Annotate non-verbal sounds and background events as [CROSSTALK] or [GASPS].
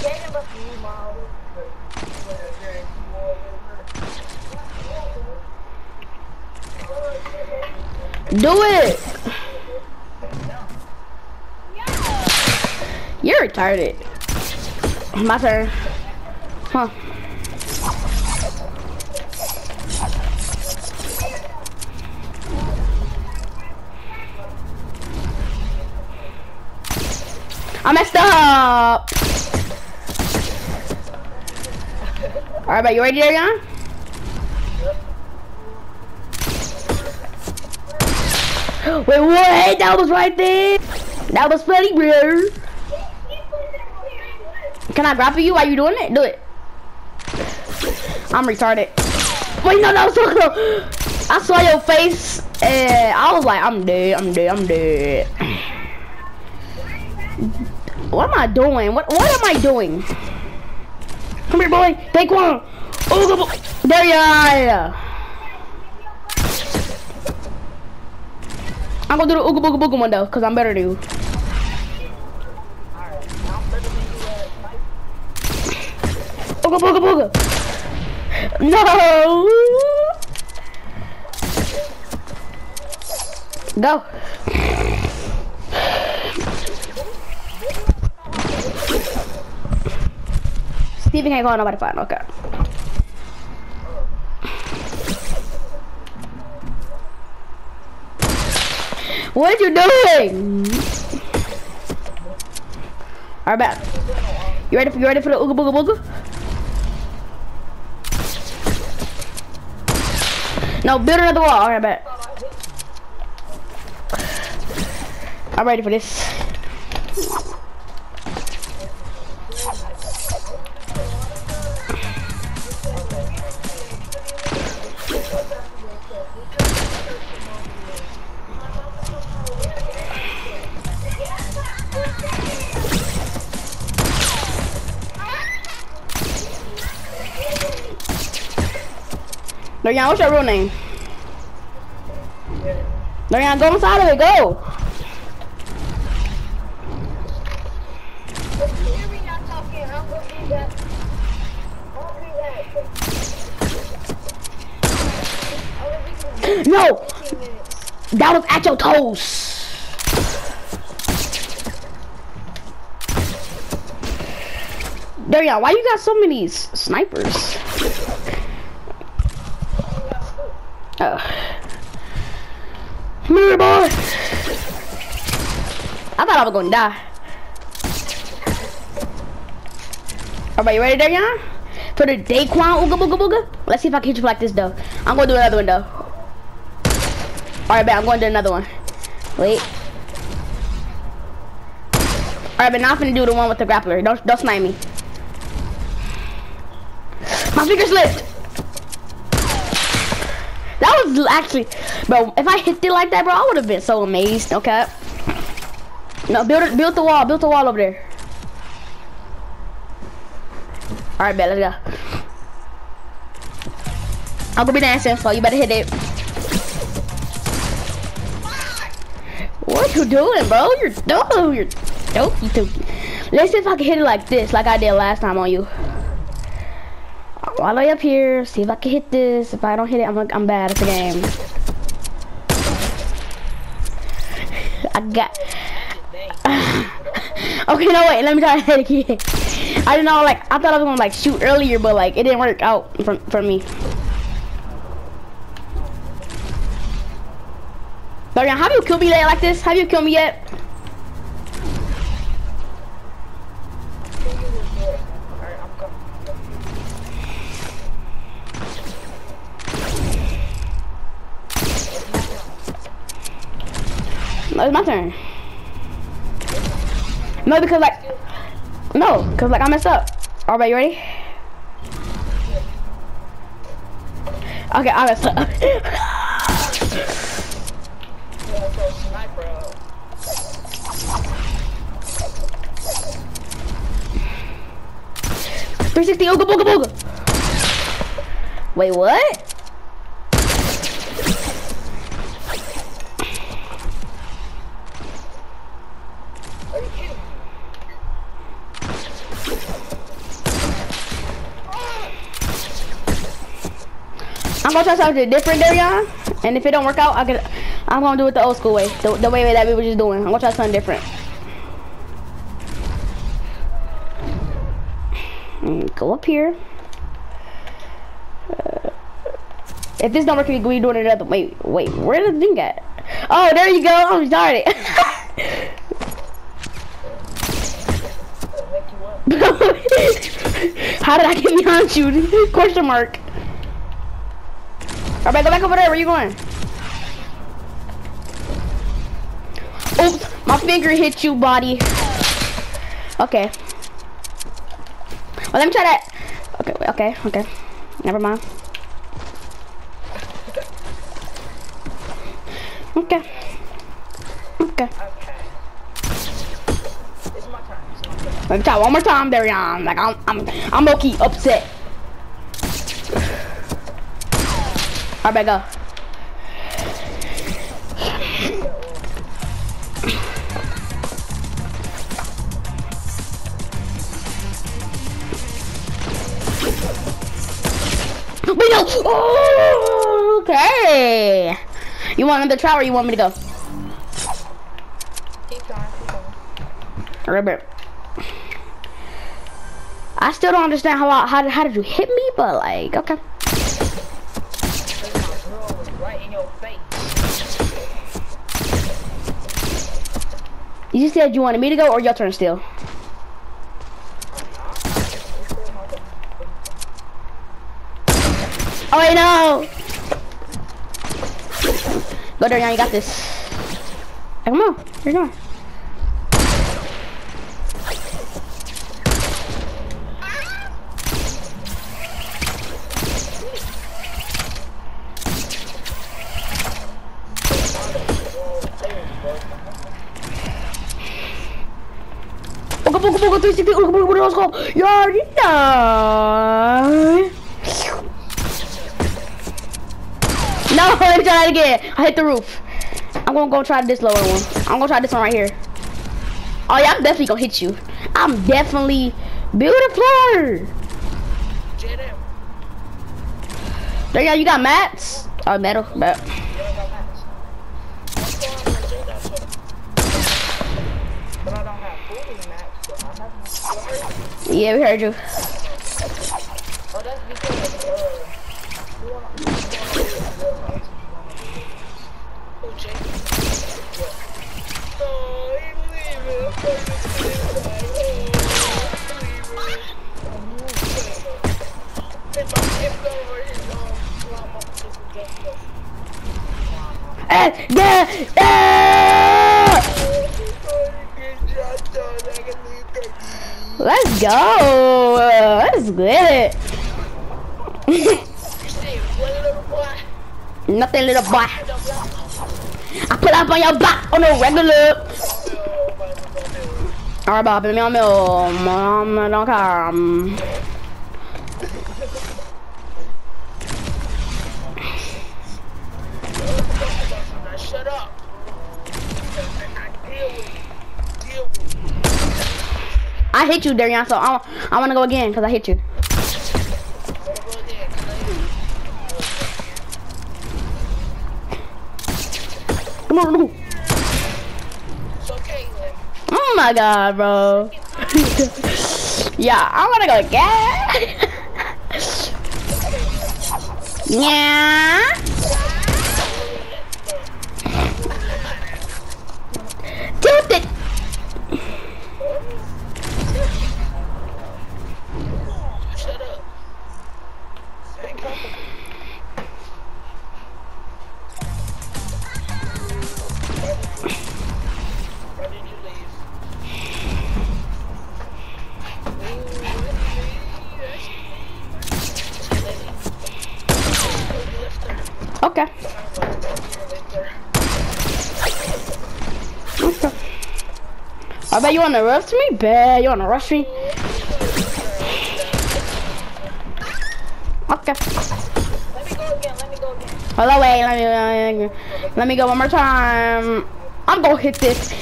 Do it. You're retarded. My turn. Huh. I messed up. All right, but you ready, Darian? [GASPS] Wait, what? That was right there. That was funny, bro. Can I grapple you while you doing it? Do it. I'm retarded. Wait, no, that was so close. I saw your face, and I was like, I'm dead, I'm dead, I'm dead. What am I doing? What What am I doing? Come here, boy. Take one. Oh, there you are. I'm gonna do the ooga booga booga one though, cause I'm better than you. Ooga booga booga. No. Go. Steven can't call nobody fine, okay. What you doing? Alright, bet. You ready for you ready for the ooga booga booga? No, build another wall. Alright, bet. I'm ready for this. Darian, what's your real name? Darian, go inside of it, go. No, that was at your toes. Darian, why you got so many snipers? Oh. Boy. I thought I was gonna die. Alright, you ready, Darian? For the Daquan Ooga Booga Booga? Let's see if I can hit you like this, though. I'm gonna do another one, though. Alright, bet, I'm going to do another one. Wait. Alright, but now I'm finna do the one with the grappler. Don't, don't snipe me. My finger slipped. That was actually, bro. If I hit it like that, bro, I would have been so amazed. Okay. No, build it. Build the wall. Build the wall over there. All right, bet. Let's go. I'm gonna be dancing, so you better hit it. What you doing, bro? You're dope. You're dope. You. Let's see if I can hit it like this, like I did last time on you. All the way up here. See if I can hit this. If I don't hit it, I'm I'm bad at the game. I got. [SIGHS] okay, no wait. Let me try to hit it again. I didn't know. Like I thought I was gonna like shoot earlier, but like it didn't work out for for me. Darian, have you killed me yet like this? Have you killed me yet? No, it's my turn. No, because like, no, because like I messed up. All right, you ready? Okay, I messed up. [LAUGHS] Three sixty, ooga booga booga. Wait, what? I'm gonna try something different, Darion. And if it don't work out, I can. I'm gonna do it the old school way, the, the way that we were just doing. I'm gonna try something different. Mm, go up here. Uh, if this don't work, we doing another. Wait, wait, where did the thing at? Oh, there you go. I'm started. [LAUGHS] How did I get behind you? Question mark. Alright, go back over there. Where you going? Oops, my finger hit you, body. Okay. Well, let me try that. Okay, okay, okay. Never mind. Okay. Okay. Let me try one more time, Darion. Like I'm, I'm, I'm low key upset. I better go. We go. Oh, okay. You want another try or you want me to go? Keep going, keep going. Remember. I still don't understand how I, how, how did you hit me, but like, okay. Right in your face. You said you wanted me to go or your turn still? Oh wait, no! Go there, now you got this. Come on, where you going? Oga, oga, oga, 360, oga, oga, oga, let's go. You already know. No, [LAUGHS] let me try that again. I hit the roof. I'm gonna go try this lower one. I'm gonna try this one right here. Oh yeah, I'm definitely gonna hit you. I'm definitely beautiful. There you go, you got mats? Oh, metal, but You don't got match. What's going on with you, that's what- But I don't have fully match, so I have to yeah, we heard you. Oh, that's because, uh, you wanna, you wanna do it in real life, you wanna do it. Oh, Jake. Yeah. Oh, Let's go. Let's get it. Nothing, little boy. I put up on your back on a regular. Alright, Bob, let me on meu. Mom, don't come. I hit you, Darian, so I, I want to go again because I hit you. Come on. Oh my god, bro. [LAUGHS] yeah, I want to go again. [LAUGHS] yeah. I bet you want to rush me? Bet you want to rush me? Okay. Let me go again, let me go again. Hold on, wait. Let me, let me, let me go one more time. I'm gonna hit this.